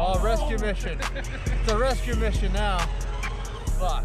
Oh, rescue mission. It's a rescue mission now. Fuck.